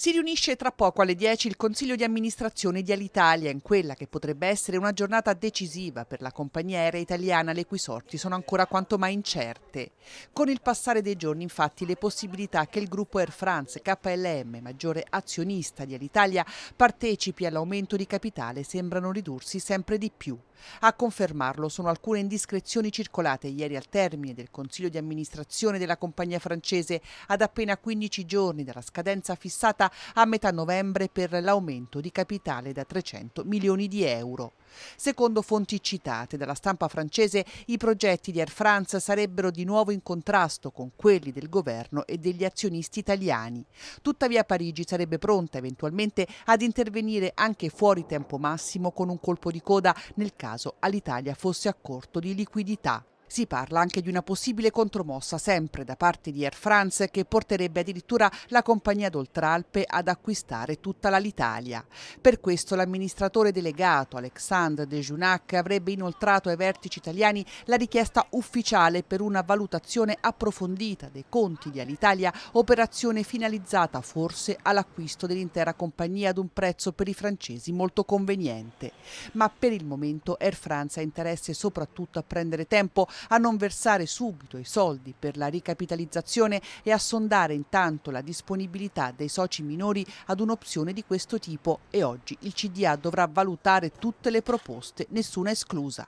Si riunisce tra poco alle 10 il Consiglio di amministrazione di Alitalia, in quella che potrebbe essere una giornata decisiva per la compagnia aerea italiana, le cui sorti sono ancora quanto mai incerte. Con il passare dei giorni, infatti, le possibilità che il gruppo Air France KLM, maggiore azionista di Alitalia, partecipi all'aumento di capitale sembrano ridursi sempre di più. A confermarlo sono alcune indiscrezioni circolate ieri al termine del Consiglio di amministrazione della compagnia francese ad appena 15 giorni dalla scadenza fissata a metà novembre per l'aumento di capitale da 300 milioni di euro. Secondo fonti citate dalla stampa francese, i progetti di Air France sarebbero di nuovo in contrasto con quelli del governo e degli azionisti italiani. Tuttavia Parigi sarebbe pronta eventualmente ad intervenire anche fuori tempo massimo con un colpo di coda nel caso all'Italia fosse a corto di liquidità. Si parla anche di una possibile contromossa sempre da parte di Air France che porterebbe addirittura la compagnia d'Oltralpe ad acquistare tutta l'Alitalia. Per questo l'amministratore delegato Alexandre De Junac avrebbe inoltrato ai vertici italiani la richiesta ufficiale per una valutazione approfondita dei conti di Alitalia, operazione finalizzata forse all'acquisto dell'intera compagnia ad un prezzo per i francesi molto conveniente. Ma per il momento Air France ha interesse soprattutto a prendere tempo a non versare subito i soldi per la ricapitalizzazione e a sondare intanto la disponibilità dei soci minori ad un'opzione di questo tipo e oggi il CDA dovrà valutare tutte le proposte, nessuna esclusa.